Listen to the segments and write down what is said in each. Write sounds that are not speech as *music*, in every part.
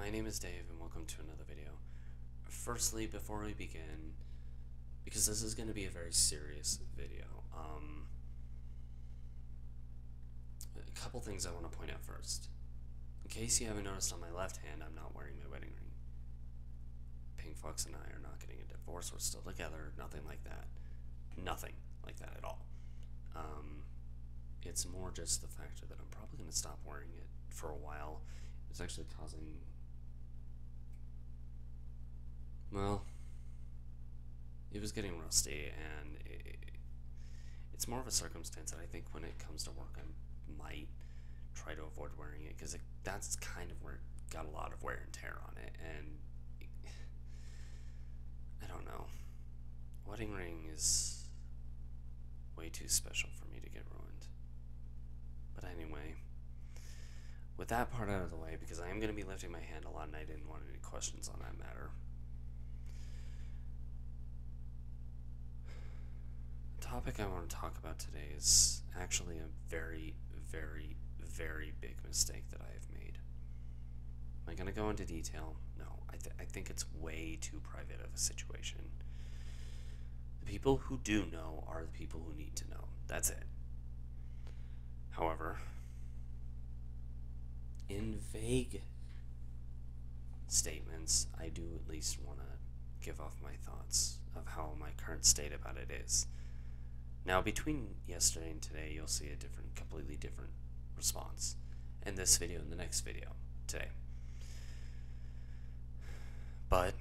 my name is Dave, and welcome to another video. Firstly, before we begin, because this is going to be a very serious video, um, a couple things I want to point out first. In case you haven't noticed, on my left hand, I'm not wearing my wedding ring. Pink Fox and I are not getting a divorce. We're still together. Nothing like that. Nothing like that at all. Um, it's more just the factor that I'm probably going to stop wearing it for a while. It's actually causing. Well, it was getting rusty, and it, it's more of a circumstance that I think when it comes to work, I might try to avoid wearing it because that's kind of where it got a lot of wear and tear on it, and I don't know. Wedding ring is way too special for me to get ruined. But anyway, with that part out of the way, because I am going to be lifting my hand a lot and I didn't want any questions on that matter. Topic I want to talk about today is actually a very, very, very big mistake that I have made. Am I going to go into detail? No. I, th- I think it's way too private of a situation. The people who do know are the people who need to know. That's it. However, in vague statements, I do at least want to give off my thoughts of how my current state about it is. Now, between yesterday and today, you'll see a different, completely different response in this video and the next video today. But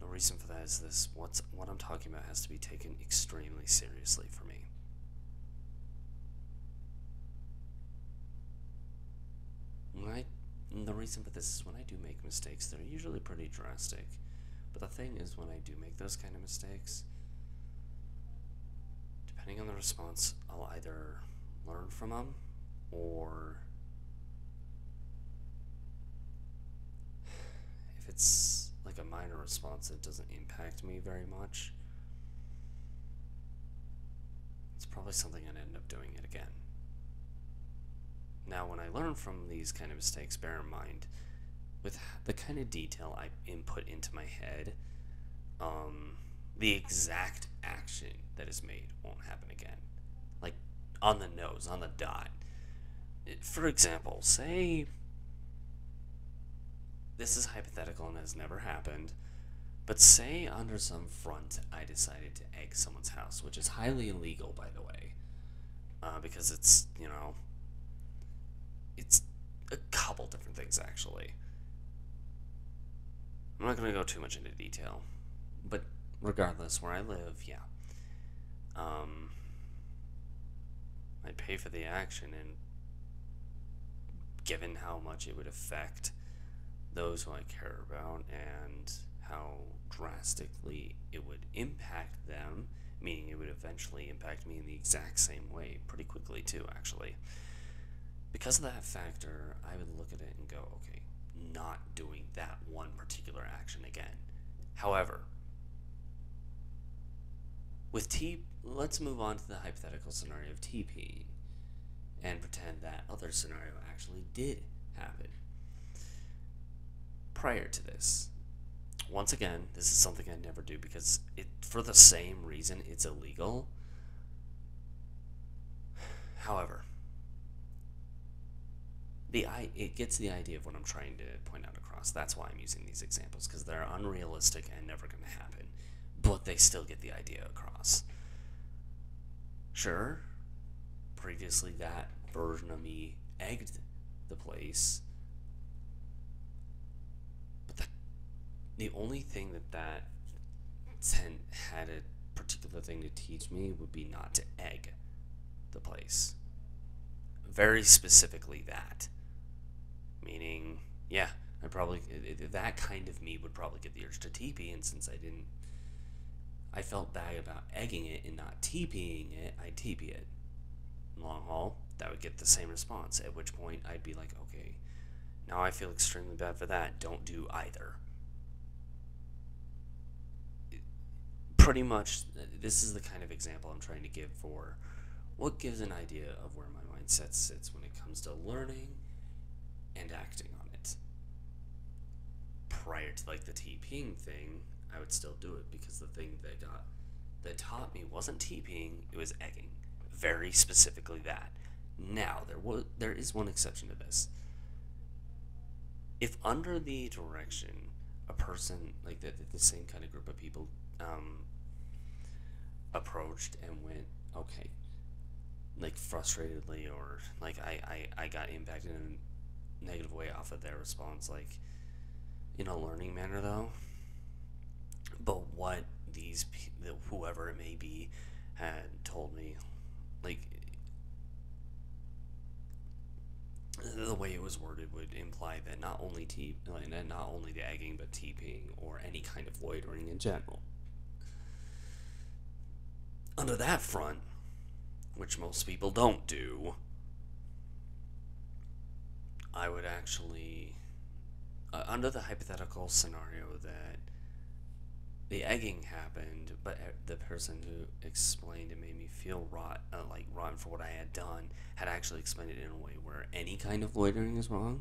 the reason for that is this: what's what I'm talking about has to be taken extremely seriously for me. I, the reason for this is when I do make mistakes, they're usually pretty drastic. But the thing is, when I do make those kind of mistakes, depending on the response, I'll either learn from them or if it's like a minor response that doesn't impact me very much, it's probably something I'd end up doing it again. Now, when I learn from these kind of mistakes, bear in mind, with the kind of detail I input into my head, um, the exact action that is made won't happen again. Like, on the nose, on the dot. For example, say this is hypothetical and has never happened, but say under some front I decided to egg someone's house, which is highly illegal, by the way, uh, because it's, you know, it's a couple different things actually. I'm not going to go too much into detail, but regardless, where I live, yeah. Um, I'd pay for the action, and given how much it would affect those who I care about and how drastically it would impact them, meaning it would eventually impact me in the exact same way, pretty quickly, too, actually. Because of that factor, I would look at it and go, okay, not doing that one particular action again. However, with T, let's move on to the hypothetical scenario of TP and pretend that other scenario actually did happen. Prior to this, once again, this is something I never do because it, for the same reason, it's illegal. However, the I it gets the idea of what I'm trying to point out across. That's why I'm using these examples because they're unrealistic and never going to happen, but they still get the idea across. Sure, previously that version of me egged the place, but that the only thing that that ten had a particular thing to teach me would be not to egg the place. Very specifically that meaning, yeah, I probably that kind of me would probably get the urge to TP, and since I didn't, I felt bad about egging it and not TPing it. I'd TP it. Long haul, that would get the same response. At which point, I'd be like, okay, now I feel extremely bad for that. Don't do either. Pretty much, this is the kind of example I'm trying to give for what gives an idea of where my mindset sits when it comes to learning and acting on it. prior to like the TPing thing, I would still do it because the thing that got that taught me wasn't TPing, it was egging. Very specifically that. Now there was there is one exception to this. If under the direction a person like the, the same kind of group of people um, approached and went, okay, like frustratedly or like I, I, I got impacted in a negative way off of their response, like in a learning manner though. But what these whoever it may be had told me, like the way it was worded would imply that not only t like, not only the egging but TPing or any kind of loitering in general. Under that front, which most people don't do, I would actually, uh, under the hypothetical scenario that the egging happened, but the person who explained it made me feel rot, uh, like rotten for what I had done, had actually explained it in a way where any kind of loitering is wrong.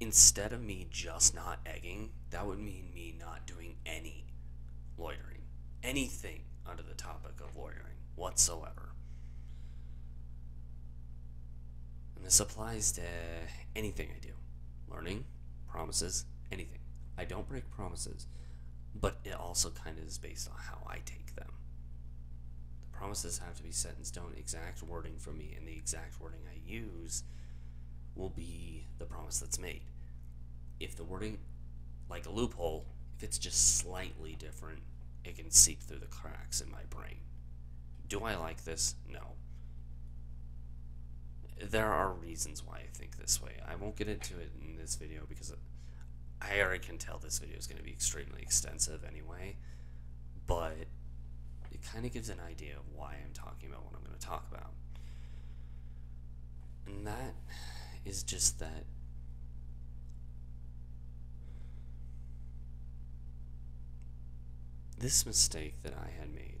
Instead of me just not egging, that would mean me not doing any loitering, anything under the topic of loitering whatsoever. And this applies to anything I do learning, promises, anything. I don't break promises, but it also kind of is based on how I take them. The promises have to be set in stone, exact wording from me, and the exact wording I use will be the promise that's made. If the wording, like a loophole, if it's just slightly different, it can seep through the cracks in my brain. Do I like this? No. There are reasons why I think this way. I won't get into it in this video because I already can tell this video is going to be extremely extensive anyway, but it kind of gives an idea of why I'm talking about what I'm going to talk about. And that is just that this mistake that I had made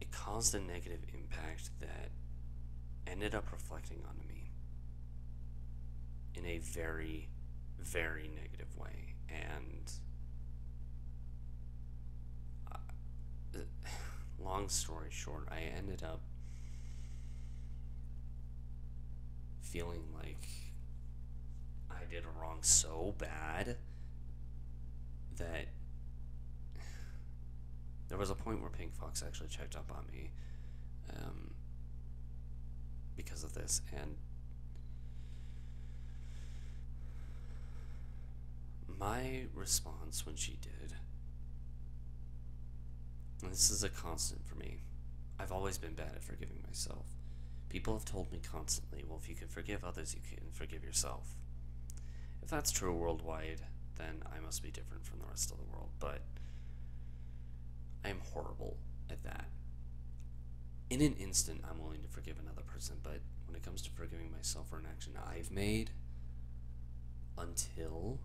it caused a negative impact that ended up reflecting on me in a very, very negative way. And uh, long story short, I ended up feeling like I did a wrong so bad that there was a point where Pink Fox actually checked up on me um, because of this, and my response when she did, and this is a constant for me, I've always been bad at forgiving myself. People have told me constantly, well, if you can forgive others, you can forgive yourself. If that's true worldwide, then I must be different from the rest of the world, but I am horrible at that. In an instant, I'm willing to forgive another person, but when it comes to forgiving myself for an action I've made, until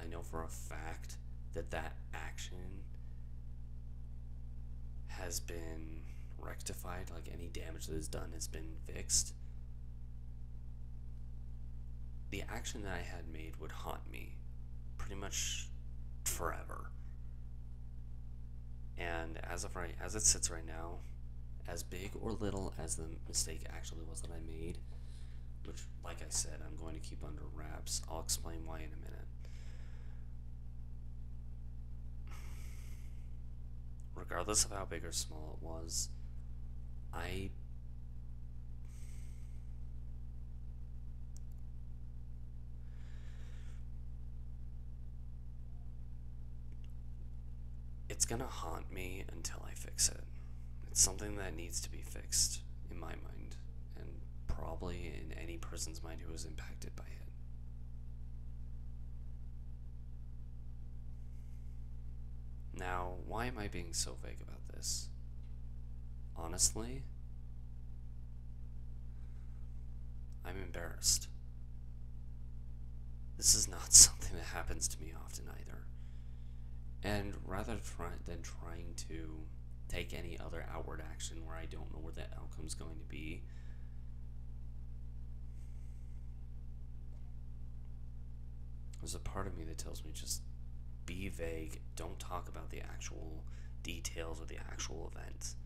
I know for a fact that that action has been rectified, like any damage that is done has been fixed. The action that I had made would haunt me pretty much forever. And as of right as it sits right now, as big or little as the mistake actually was that I made, which like I said, I'm going to keep under wraps. I'll explain why in a minute. Regardless of how big or small it was, I it's gonna haunt me until I fix it. It's something that needs to be fixed in my mind, and probably in any person's mind who was impacted by it. Now, why am I being so vague about this? Honestly, I'm embarrassed. This is not *laughs* something that happens to me often either. And rather try, than trying to take any other outward action where I don't know where the outcome's going to be, There's a part of me that tells me just be vague, don't talk about the actual details of the actual events.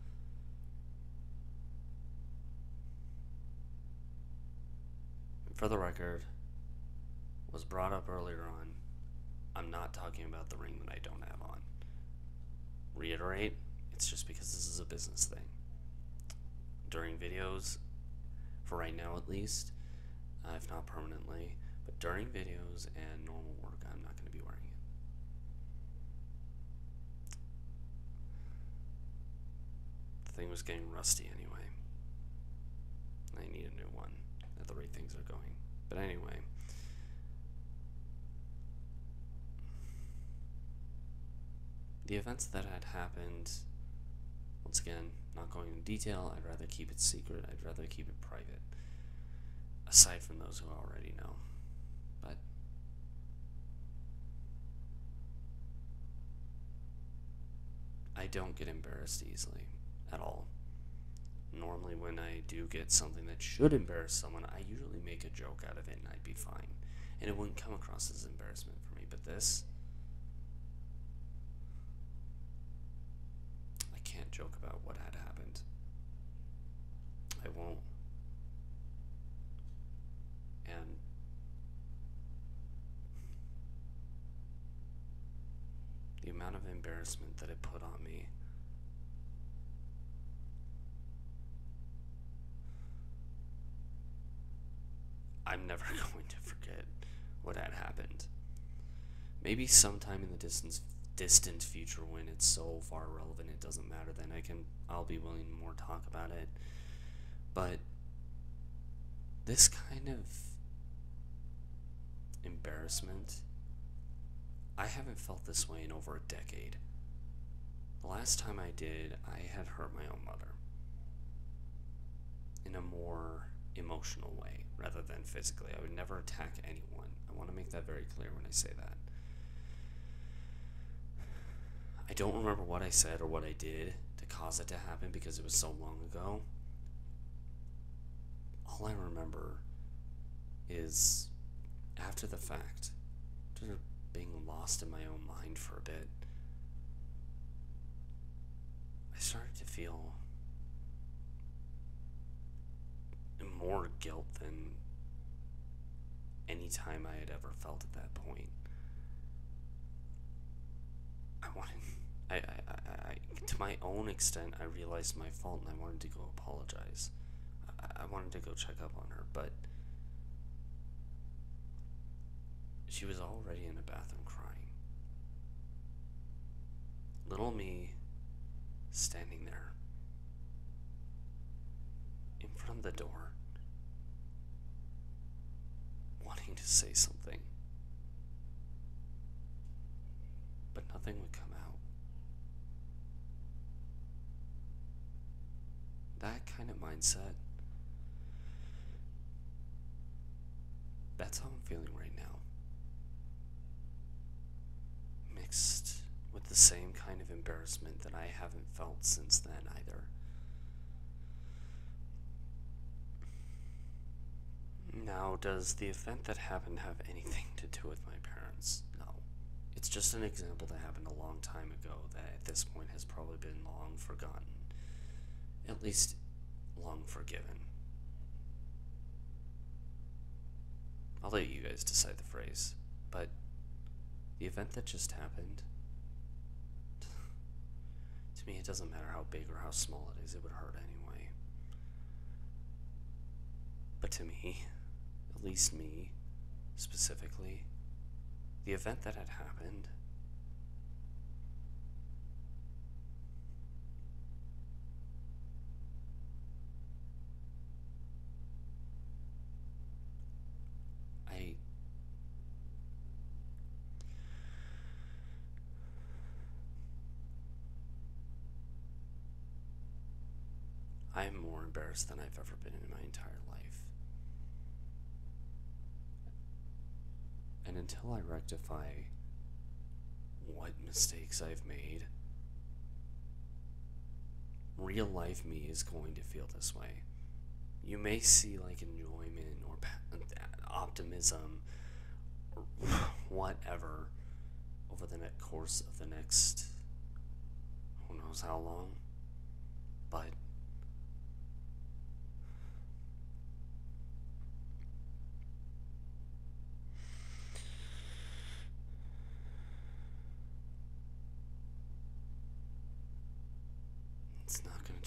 For the record, was brought up earlier on, I'm not talking about the ring that I don't have on. Reiterate, it's just because this is a business thing. During videos, for right now at least, uh, if not permanently, but during videos and normal work, I'm not going to be wearing it. Thing was getting rusty anyway. I need a new one at the rate things are going. But anyway. The events that had happened, once again, not going into detail, I'd rather keep it secret, I'd rather keep it private. Aside from those who already know. But I don't get embarrassed easily at all. Normally, when I do get something that should embarrass someone, I usually make a joke out of it and I'd be fine. And it wouldn't come across as embarrassment for me. But this, I can't joke about what had happened. I won't. And the amount of embarrassment that it put on me. I'm never *laughs* going to forget what had happened. Maybe sometime in the distance distant future when it's so far relevant it doesn't matter then I can I'll be willing to more talk about it. But this kind of embarrassment I haven't felt this way in over a decade. The last time I did, I had hurt my own mother in a more emotional way rather than physically. I would never attack anyone. I want to make that very clear when I say that. I don't remember what I said or what I did to cause it to happen because it was so long ago. All I remember is after the fact, after being lost in my own mind for a bit, I started to feel more guilt than any time I had ever felt at that point. I wanted, I, I, I, to my own extent, I realized my fault and I wanted to go apologize. I, I wanted to go check up on her, but she was already in the bathroom crying. Little me standing there in front of the door, wanting to say something, but nothing would come out. That kind of mindset, that's how I'm feeling right now. Mixed with the same kind of embarrassment that I haven't felt since then either. Now, does the event that happened have anything to do with my parents? No. It's just an example that happened a long time ago that at this point has probably been long forgotten. At least, long forgiven. I'll let you guys decide the phrase, but the event that just happened, *laughs* to me, it doesn't matter how big or how small it is, it would hurt anyway. But to me, at least me, specifically, the event that had happened. I I'm more embarrassed than I've ever been in my entire life. And until I rectify what mistakes I've made, real life me is going to feel this way. You may see like enjoyment or optimism or whatever over the course of the next who knows how long. But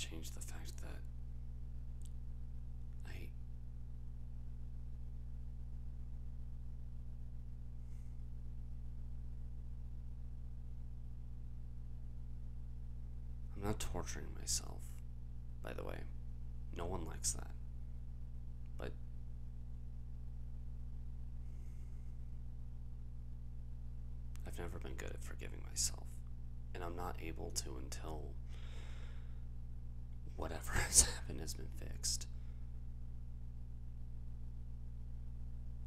change the fact that I I'm not torturing myself, by the way. No one likes that. But I've never been good at forgiving myself. And I'm not able to until whatever *laughs* has happened has been fixed.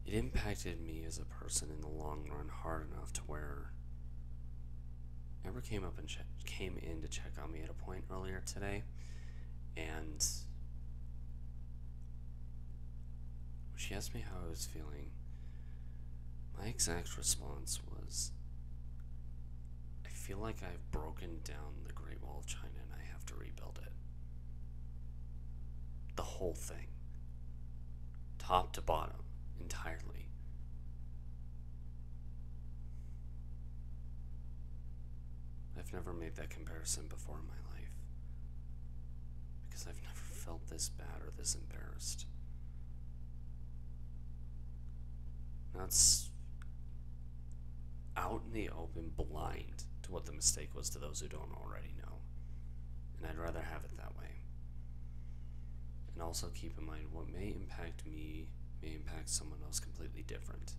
It impacted me as a person in the long run hard enough to where Amber came up and che- came in to check on me at a point earlier today, and she asked me how I was feeling. My exact response was, "I feel like I've broken down the Great Wall of China and I have to rebuild it. The whole thing, top to bottom, entirely." I've never made that comparison before in my life. Because I've never felt this bad or this embarrassed. That's out in the open, blind to what the mistake was to those who don't already know. And I'd rather have it that way. And also keep in mind what may impact me may impact someone else completely different.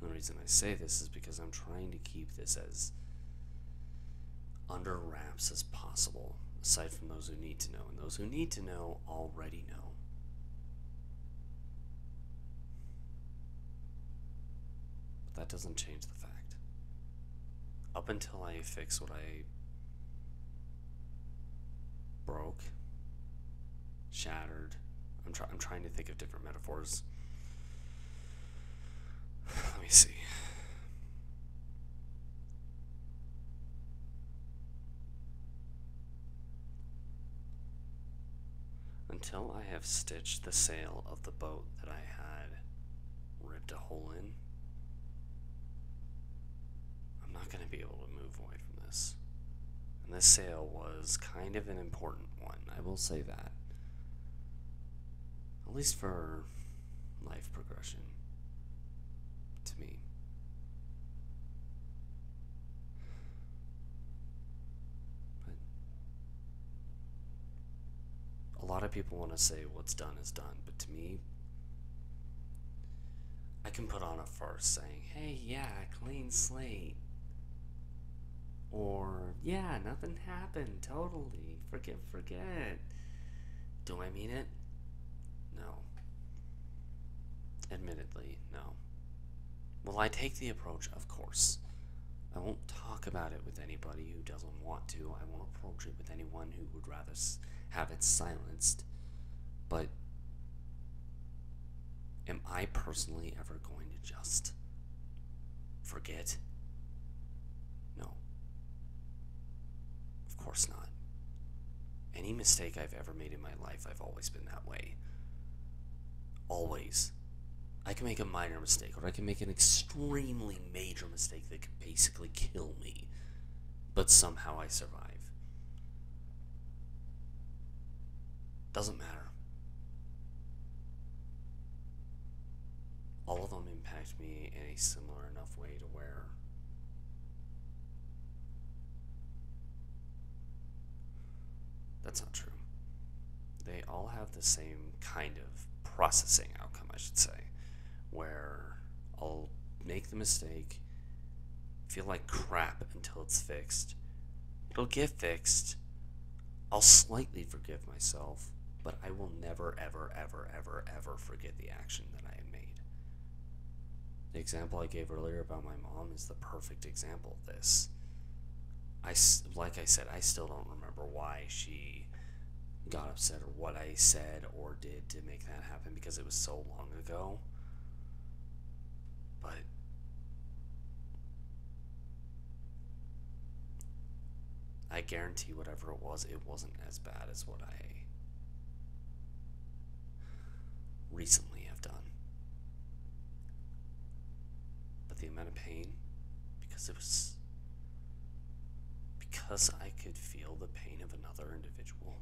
And the reason I say this is because I'm trying to keep this as under wraps as possible, aside from those who need to know. And those who need to know already know. But that doesn't change the fact. Up until I fix what I broke, shattered, I'm, try- I'm trying to think of different metaphors. *sighs* Let me see. Until I have stitched the sail of the boat that I had ripped a hole in, I'm not going to be able to move away from this. And this sail was kind of an important one, I will say that. At least for life progression. To me. But a lot of people want to say what's done is done, but to me, I can put on a farce saying, hey, yeah, clean slate. Or, yeah, nothing happened, totally. Forget, forget. Do I mean it? No. Admittedly, no. Will I take the approach? Of course. I won't talk about it with anybody who doesn't want to. I won't approach it with anyone who would rather have it silenced. But am I personally ever going to just forget? No. Of course not. Any mistake I've ever made in my life, I've always been that way. Always. I can make a minor mistake, or I can make an extremely major mistake that could basically kill me, but somehow I survive. Doesn't matter. All of them impact me in a similar enough way to where that's not true. They all have the same kind of processing outcome, I should say where I'll make the mistake, feel like crap until it's fixed. It'll get fixed. I'll slightly forgive myself, but I will never, ever, ever, ever, ever forget the action that I made. The example I gave earlier about my mom is the perfect example of this. I, like I said, I still don't remember why she got upset or what I said or did to make that happen because it was so long ago. But I guarantee whatever it was, it wasn't as bad as what I recently have done. But the amount of pain, because it was. Because I could feel the pain of another individual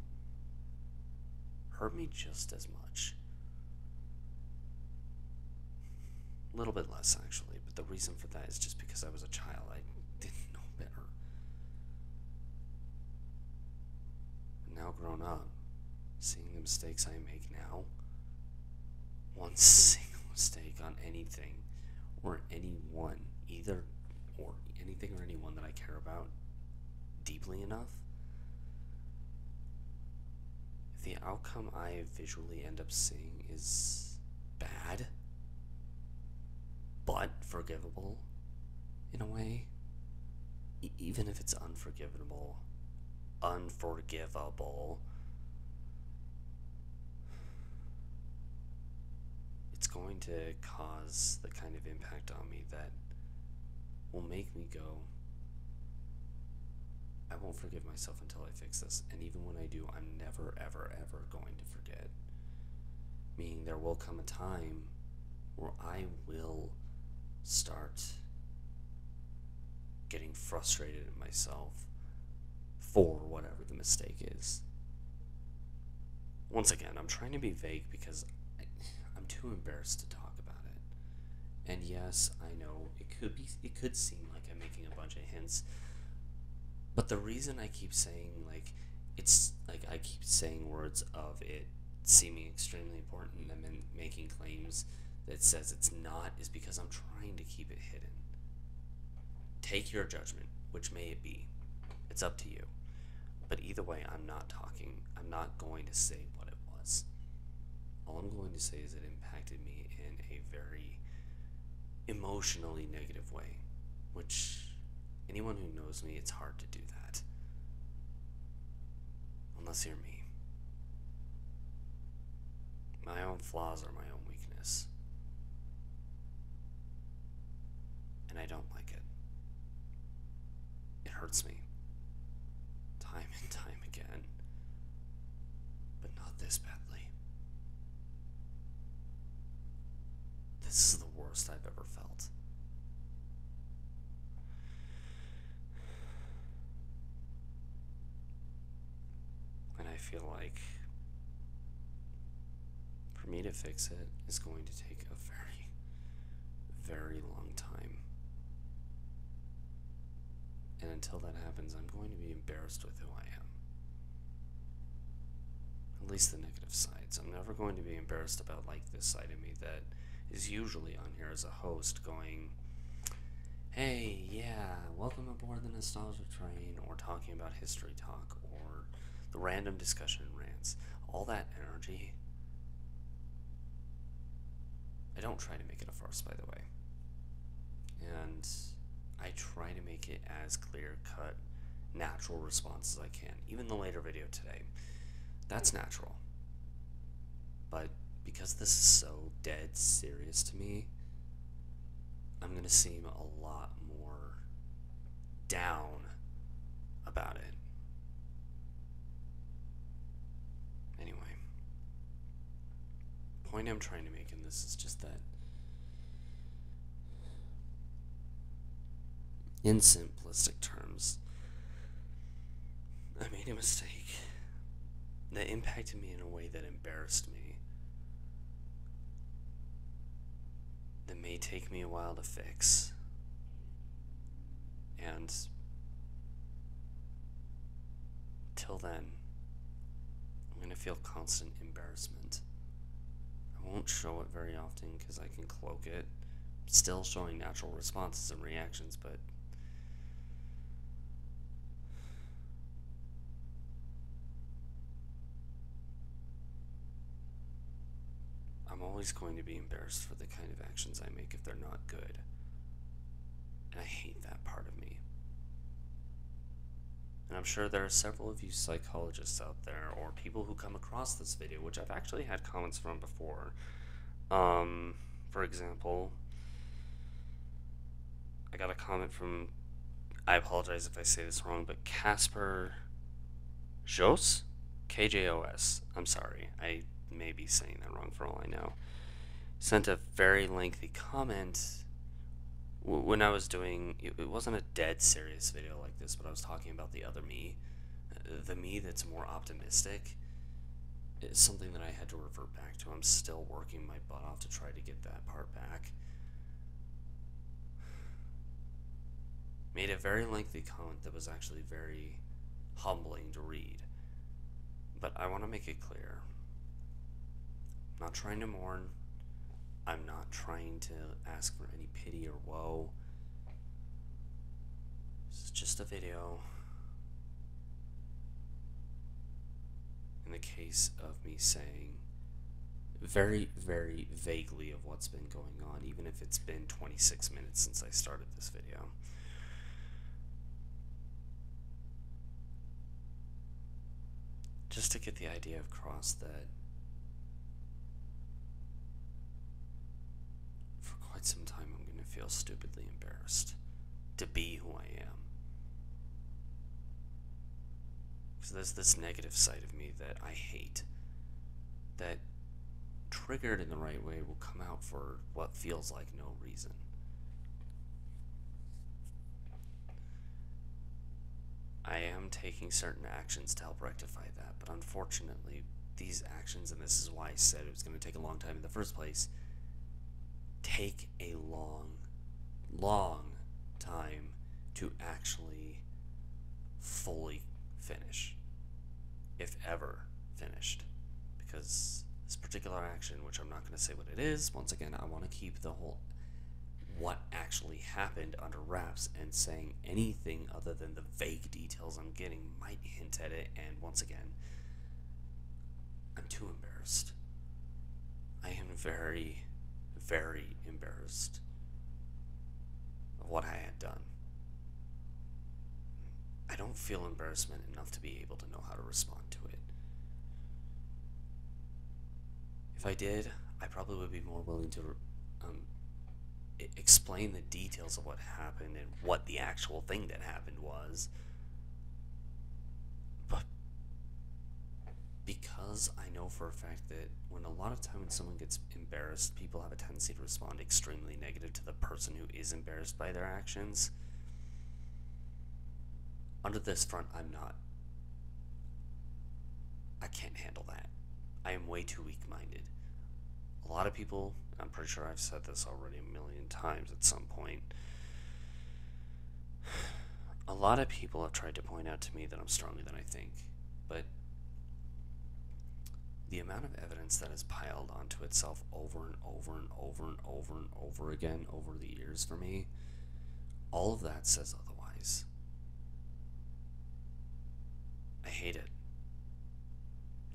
hurt me just as much. A little bit less, actually, but the reason for that is just because I was a child. I didn't *laughs* know better. Now grown up, seeing the mistakes I make now, one *laughs* single mistake on anything or anyone, either or anything or anyone that I care about deeply enough, if the outcome I visually end up seeing is bad, but forgivable in a way, e- even if it's unforgivable, unforgivable, it's going to cause the kind of impact on me that will make me go, I won't forgive myself until I fix this. And even when I do, I'm never, ever, ever going to forget. Meaning, there will come a time where I will start getting frustrated at myself for whatever the mistake is. Once again, I'm trying to be vague because I, I'm too embarrassed to talk about it. And yes, I know it could be it could seem like I'm making a bunch of hints. But the reason I keep saying like it's like I keep saying words of it seeming extremely important and then making claims that says it's not is because I'm trying to keep it hidden. Take your judgment, which may it be. It's up to you. But either way, I'm not talking. I'm not going to say what it was. All I'm going to say is it impacted me in a very emotionally negative way, which anyone who knows me, it's hard to do that. Unless you're me. My own flaws are my own weakness. And I don't like it. It hurts me. Time and time again. But not this badly. This is the worst I've ever felt. And I feel like for me to fix it is going to take a very, very long time. And until that happens, I'm going to be embarrassed with who I am. At least the negative sides. I'm never going to be embarrassed about like this side of me that is usually on here as a host going, hey, yeah, welcome aboard the nostalgia train, or talking about history talk, or the random discussion rants. All that energy. I don't try to make it a farce, by the way. And I try to make it as clear cut, natural response as I can. Even the later video today, that's natural. But because this is so dead serious to me, I'm going to seem a lot more down about it. Anyway, point I'm trying to make in this is just that in simplistic terms, I made a mistake that impacted me in a way that embarrassed me. That may take me a while to fix. And till then, going to feel constant embarrassment. I won't show it very often because I can cloak it. Still showing natural responses and reactions, but I'm always going to be embarrassed for the kind of actions I make if they're not good. And I hate that part of me. And I'm sure there are several of you psychologists out there, or people who come across this video, which I've actually had comments from before. Um, for example, I got a comment from I apologize if I say this wrong, but Casper Jos? KJOS. I'm sorry. I may be saying that wrong for all I know. Sent a very lengthy comment when I was doing it wasn't a dead serious video like this, but I was talking about the other me, uh, the me that's more optimistic. It's something that I had to revert back to. I'm still working my butt off to try to get that part back. Made a very lengthy comment that was actually very humbling to read. But I want to make it clear. I'm not trying to mourn. I'm not trying to ask for any pity or woe. This is just a video. In the case of me saying very, very vaguely of what's been going on, even if it's been 26 minutes since I started this video. Just to get the idea across that quite some time, I'm going to feel stupidly embarrassed to be who I am. Because there's this negative side of me that I hate, that triggered in the right way will come out for what feels like no reason. I am taking certain actions to help rectify that, but unfortunately, these actions, and this is why I said it was going to take a long time in the first place, take a long, long time to actually fully finish, if ever finished. Because this particular action, which I'm not going to say what it is, once again, I want to keep the whole what actually happened under wraps and saying anything other than the vague details I'm getting might hint at it and once again I'm too embarrassed. I am very very embarrassed of what I had done. I don't feel embarrassment enough to be able to know how to respond to it. If I did, I probably would be more willing to um, explain the details of what happened and what the actual thing that happened was. Because I know for a fact that when a lot of time when someone gets embarrassed, people have a tendency to respond extremely negative to the person who is embarrassed by their actions. Under this front, I'm not. I can't handle that. I am way too weak minded. A lot of people, I'm pretty sure I've said this already a million times at some point. *sighs* A lot of people have tried to point out to me that I'm stronger than I think, but the amount of evidence that has piled onto itself over and over and over and over and over again over the years for me, all of that says otherwise. I hate it.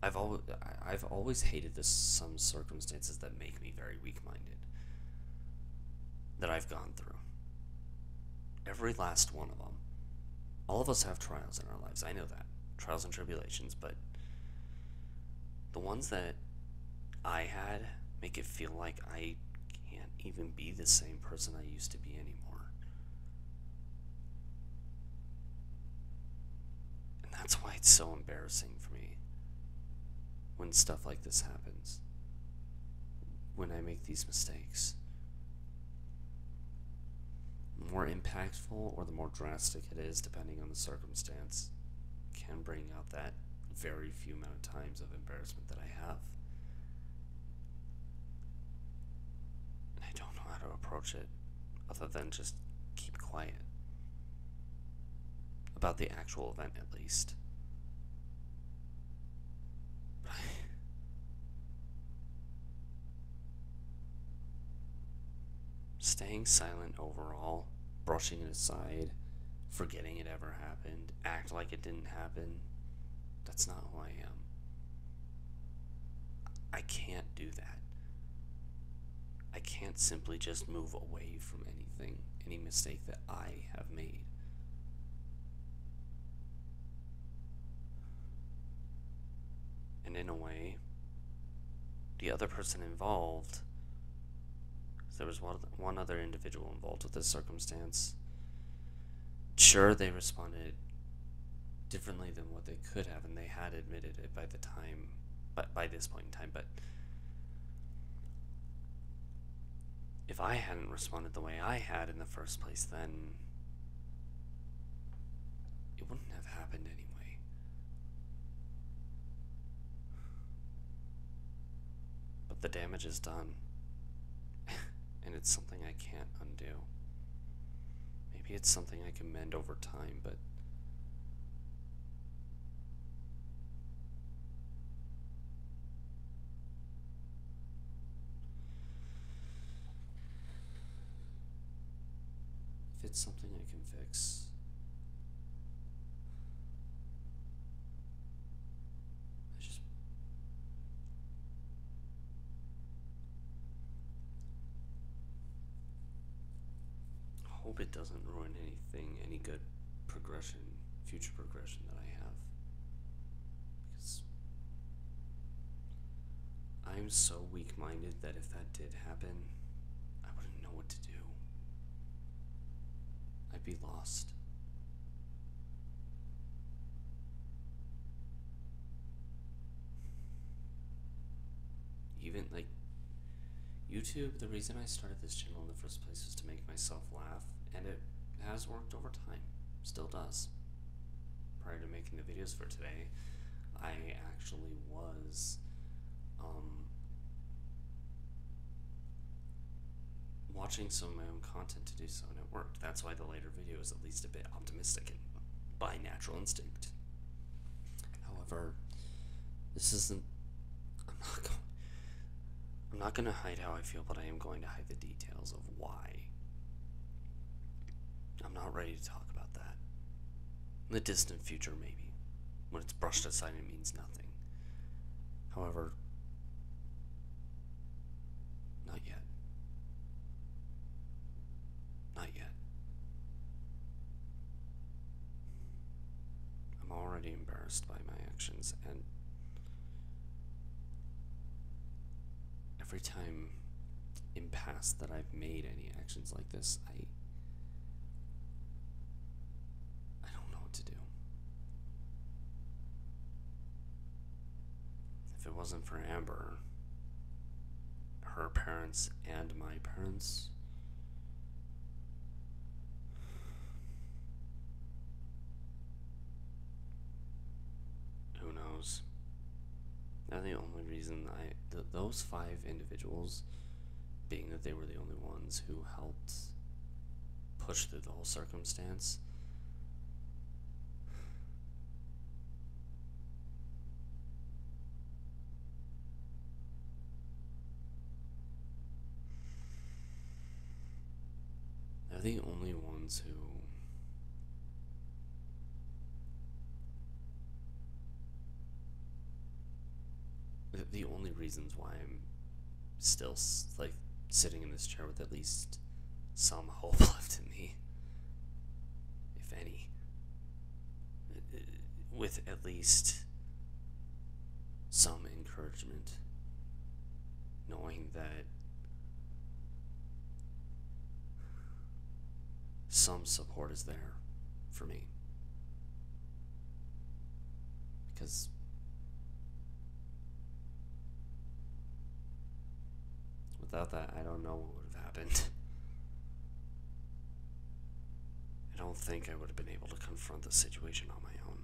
I've always I've always hated this some circumstances that make me very weak-minded that I've gone through. Every last one of them. All of us have trials in our lives. I know that. Trials and tribulations, but the ones that I had make it feel like I can't even be the same person I used to be anymore. And that's why it's so embarrassing for me when stuff like this happens. When I make these mistakes. The more impactful or the more drastic it is, depending on the circumstance, can bring out that very few amount of times of embarrassment that I have. And I don't know how to approach it other than just keep quiet. About the actual event, at least. *sighs* Staying silent overall, brushing it aside, forgetting it ever happened, act like it didn't happen, that's not who I am. I can't do that. I can't simply just move away from anything, any mistake that I have made. And in a way, the other person involved, there was one, one other individual involved with this circumstance, sure they responded differently than what they could have, and they had admitted it by the time, but by this point in time. But if I hadn't responded the way I had in the first place, then it wouldn't have happened anyway. But the damage is done, *laughs* and it's something I can't undo. Maybe it's something I can mend over time, but it's something I can fix, I just hope it doesn't ruin anything, any good progression, future progression that I have. Because I'm so weak minded that if that did happen, I wouldn't know what to do. I'd be lost. Even like YouTube, the reason I started this channel in the first place was to make myself laugh, and it has worked over time. Still does. Prior to making the videos for today, I actually was um, watching some of my own content to do so, and it worked. That's why the later video is at least a bit optimistic and by natural instinct. However, this isn't. I'm not going. I'm not going to hide how I feel, but I am going to hide the details of why. I'm not ready to talk about that. In the distant future, maybe. When it's brushed aside, it means nothing. However, not yet. Not yet. I'm already embarrassed by my actions, and every time in past that I've made any actions like this, I I don't know what to do. If it wasn't for Amber, her parents and my parents, who knows? Now the only reason I th- those five individuals, being that they were the only ones who helped push through the whole circumstance. They're the only ones who the, the only reasons why I'm still like sitting in this chair with at least some hope *laughs* left in me, if any, with at least some encouragement, knowing that some support is there for me. Because Without that, I don't know what would have happened. I don't think I would have been able to confront the situation on my own.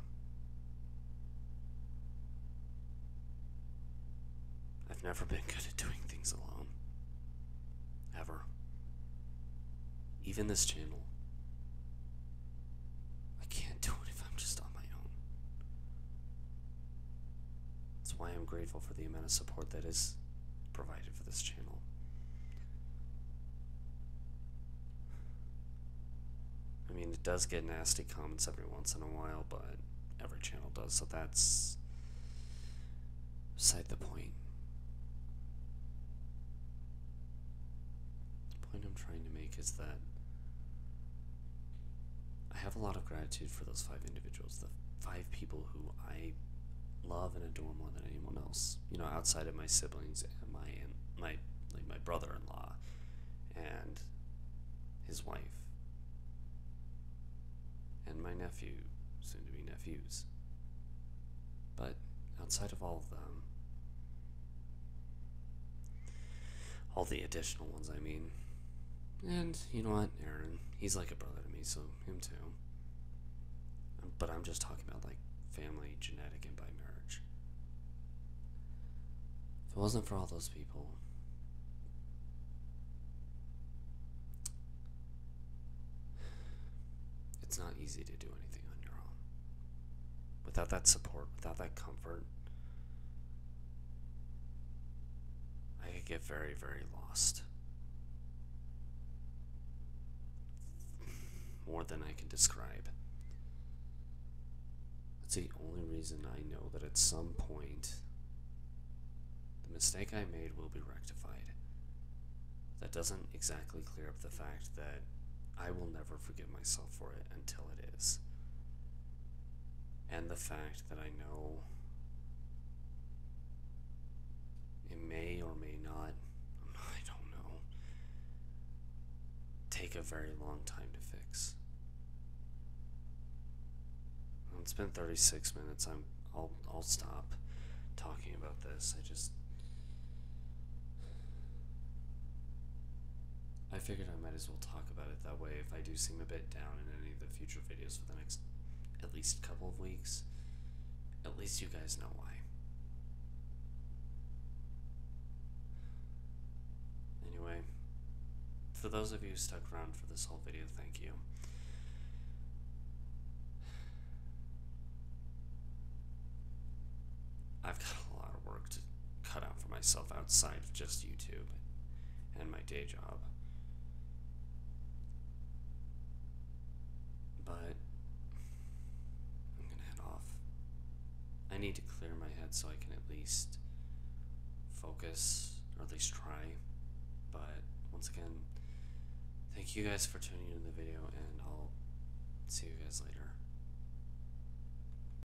I've never been good at doing things alone. Ever. Even this channel. I can't do it if I'm just on my own. That's why I'm grateful for the amount of support that is provided for this channel. I mean, it does get nasty comments every once in a while, but every channel does, so that's beside the point. The point I'm trying to make is that I have a lot of gratitude for those five individuals, the five people who I love and adore more than anyone else. You know, outside of my siblings and my my like my brother-in-law and his wife. And my nephew, soon to be nephews. But outside of all of them, all the additional ones, I mean, and you know what, Aaron, he's like a brother to me, so him too. Um, But I'm just talking about like family, genetic, and by marriage. If it wasn't for all those people, it's not easy to do anything on your own. Without that support, without that comfort, I could get very, very lost. More than I can describe. That's the only reason I know that at some point the mistake I made will be rectified. That doesn't exactly clear up the fact that I will never forgive myself for it until it is. And the fact that I know it may or may not, *laughs* I don't know, take a very long time to fix. It's been 36 minutes. I'm I'll I'll stop talking about this. I just I figured I might as well talk about it that way if I do seem a bit down in any of the future videos for the next at least couple of weeks. At least you guys know why. Anyway, for those of you who stuck around for this whole video, thank you. I've got a lot of work to cut out for myself outside of just YouTube and my day job. But I'm gonna head off. I need to clear my head so I can at least focus, or at least try. But once again, thank you guys for tuning in the video, and I'll see you guys later.